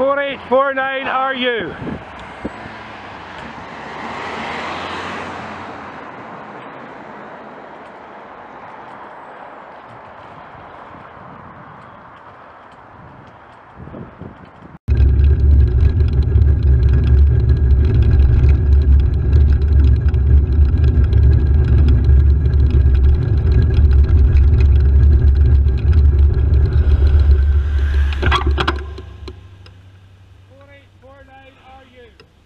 4849 are you? Where are you?